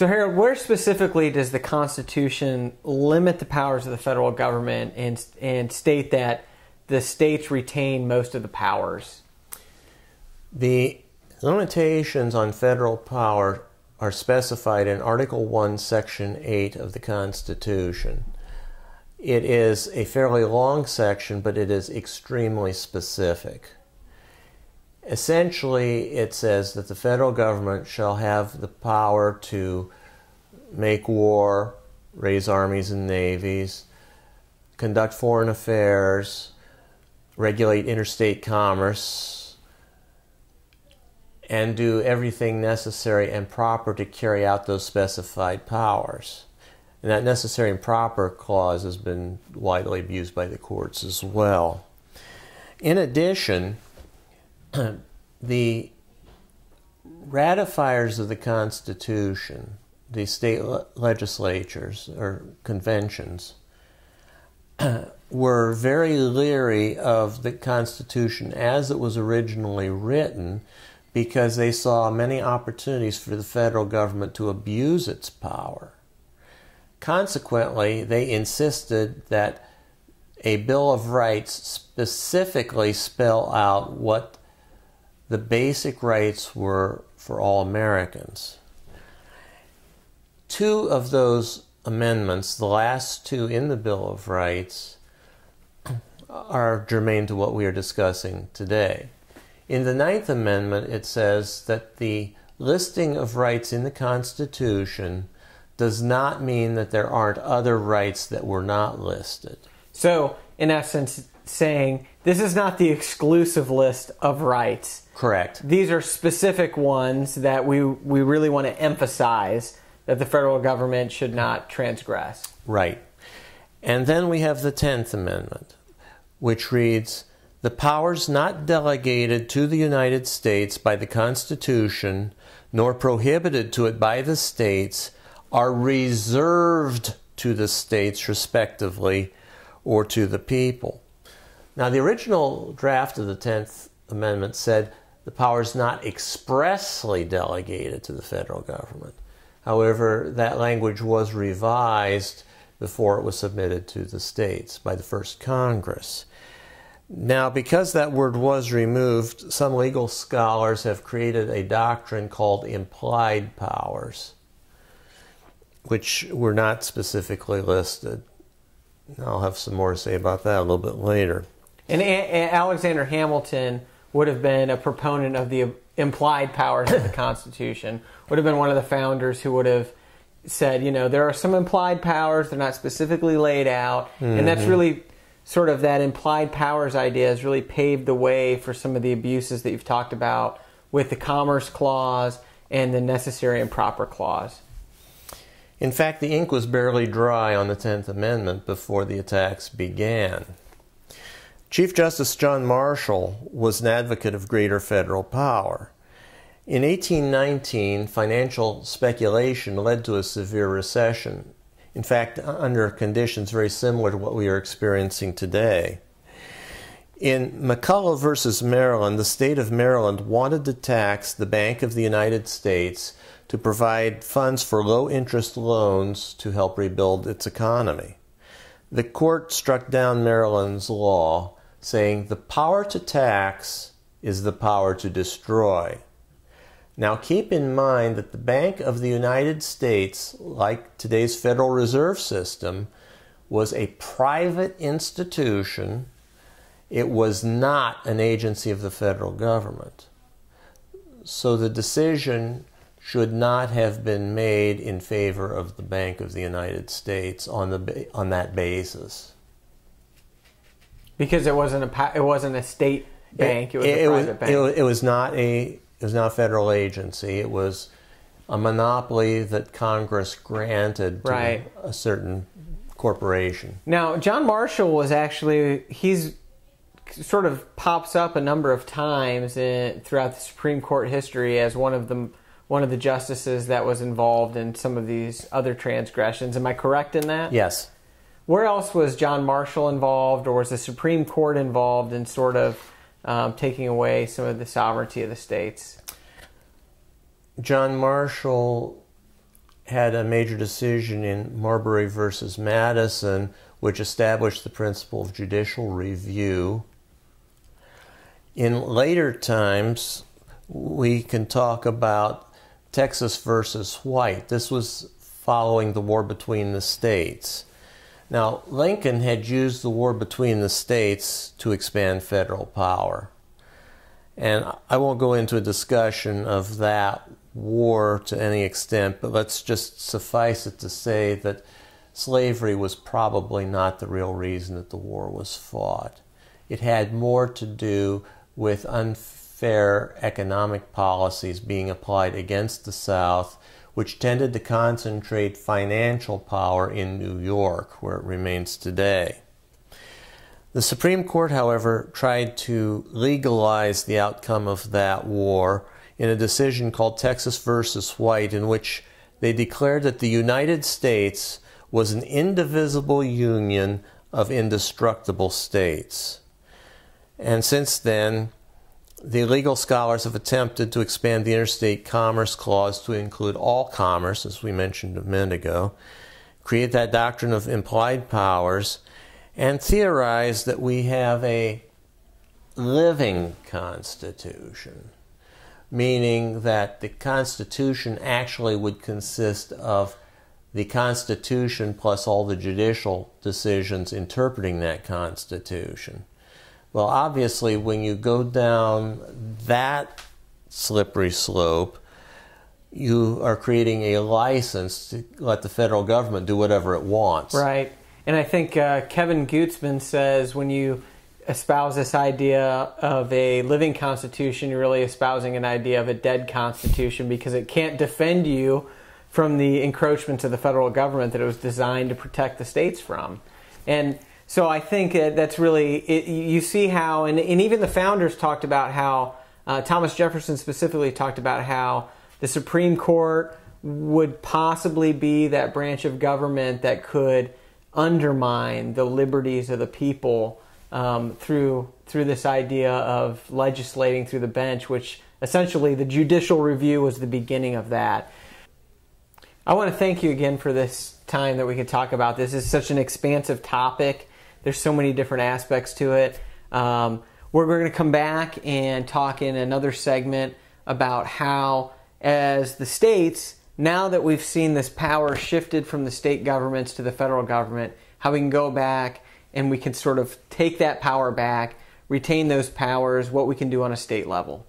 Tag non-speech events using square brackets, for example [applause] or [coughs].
So, Harold, where specifically does the Constitution limit the powers of the federal government and, and state that the states retain most of the powers? The limitations on federal power are specified in Article 1, Section 8 of the Constitution. It is a fairly long section, but it is extremely specific. Essentially, it says that the federal government shall have the power to make war, raise armies and navies, conduct foreign affairs, regulate interstate commerce, and do everything necessary and proper to carry out those specified powers. And that necessary and proper clause has been widely abused by the courts as well. In addition, [clears throat] the ratifiers of the Constitution, the state legislatures or conventions, [clears throat] were very leery of the Constitution as it was originally written because they saw many opportunities for the federal government to abuse its power. Consequently, they insisted that a Bill of Rights specifically spell out what the basic rights were for all Americans. Two of those amendments, the last two in the Bill of Rights, [clears throat] are germane to what we are discussing today. In the Ninth Amendment, it says that the listing of rights in the Constitution does not mean that there aren't other rights that were not listed. So, in essence, saying this is not the exclusive list of rights. Correct. These are specific ones that we we really want to emphasize that the federal government should not transgress. Right. And then we have the 10th Amendment, which reads The powers not delegated to the United States by the Constitution, nor prohibited to it by the states, are reserved to the states respectively or to the people. Now, the original draft of the 10th Amendment said the power is not expressly delegated to the federal government. However, that language was revised before it was submitted to the states by the first Congress. Now, because that word was removed, some legal scholars have created a doctrine called implied powers which were not specifically listed. I'll have some more to say about that a little bit later. And a- Alexander Hamilton would have been a proponent of the implied powers of the [coughs] Constitution, would have been one of the founders who would have said, you know, there are some implied powers, they're not specifically laid out. Mm-hmm. And that's mm-hmm. really sort of that implied powers idea has really paved the way for some of the abuses that you've talked about with the Commerce Clause and the Necessary and Proper Clause. In fact, the ink was barely dry on the 10th Amendment before the attacks began. Chief Justice John Marshall was an advocate of greater federal power. In 1819, financial speculation led to a severe recession, in fact, under conditions very similar to what we are experiencing today. In McCulloch versus Maryland, the state of Maryland wanted to tax the Bank of the United States to provide funds for low interest loans to help rebuild its economy. The court struck down Maryland's law, saying the power to tax is the power to destroy. Now, keep in mind that the Bank of the United States, like today's Federal Reserve System, was a private institution. It was not an agency of the federal government. So the decision should not have been made in favor of the Bank of the United States on the on that basis. Because it wasn't a it wasn't a state bank; it, it was a private bank. It, it was not a it was not a federal agency. It was a monopoly that Congress granted to right. a certain corporation. Now, John Marshall was actually he's sort of pops up a number of times in, throughout the Supreme Court history as one of the one of the justices that was involved in some of these other transgressions. Am I correct in that? Yes. Where else was John Marshall involved, or was the Supreme Court involved in sort of um, taking away some of the sovereignty of the states? John Marshall had a major decision in Marbury versus Madison, which established the principle of judicial review. In later times, we can talk about Texas versus White. This was following the war between the states. Now, Lincoln had used the war between the states to expand federal power. And I won't go into a discussion of that war to any extent, but let's just suffice it to say that slavery was probably not the real reason that the war was fought. It had more to do with unfair economic policies being applied against the South, which tended to concentrate financial power in New York, where it remains today. The Supreme Court, however, tried to legalize the outcome of that war in a decision called Texas versus White, in which they declared that the United States was an indivisible union of indestructible states. And since then, the legal scholars have attempted to expand the Interstate Commerce Clause to include all commerce, as we mentioned a minute ago, create that doctrine of implied powers, and theorize that we have a living constitution, meaning that the constitution actually would consist of the constitution plus all the judicial decisions interpreting that constitution. Well, obviously, when you go down that slippery slope, you are creating a license to let the federal government do whatever it wants. Right. And I think uh, Kevin Gutzman says when you espouse this idea of a living constitution, you're really espousing an idea of a dead constitution because it can't defend you from the encroachments of the federal government that it was designed to protect the states from. And so I think that's really, it, you see how, and, and, even the founders talked about how, uh, Thomas Jefferson specifically talked about how the Supreme Court would possibly be that branch of government that could undermine the liberties of the people um, through through this idea of legislating through the bench, which essentially the judicial review was the beginning of that. I want to thank you again for this time that we could talk about this. It's such an expansive topic. There's so many different aspects to it. Um, we're going to come back and talk in another segment about how, as the states, now that we've seen this power shifted from the state governments to the federal government, how we can go back and we can sort of take that power back, retain those powers, what we can do on a state level.